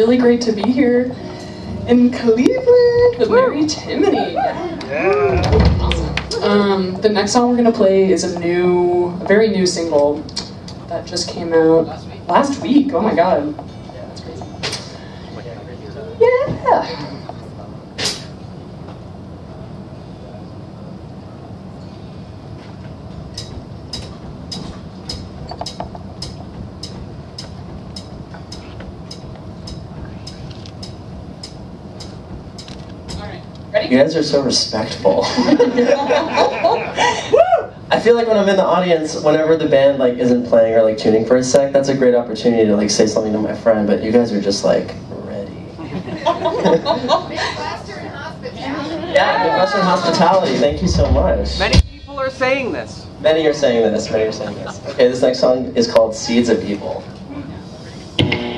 really great to be here in Cleveland with Mary Timony. Yeah. Awesome. Um, the next song we're gonna play is a new, a very new single that just came out last week. Oh my god. Yeah, that's crazy. Yeah. Ready? You guys are so respectful. I feel like when I'm in the audience, whenever the band like isn't playing or like tuning for a sec, that's a great opportunity to like say something to my friend. But you guys are just like ready. Midwestern hospitality. Yeah, Midwestern hospitality. Thank you so much. Many people are saying this. Many are saying this. Many are saying this. Okay, this next song is called "Seeds of Evil." Thank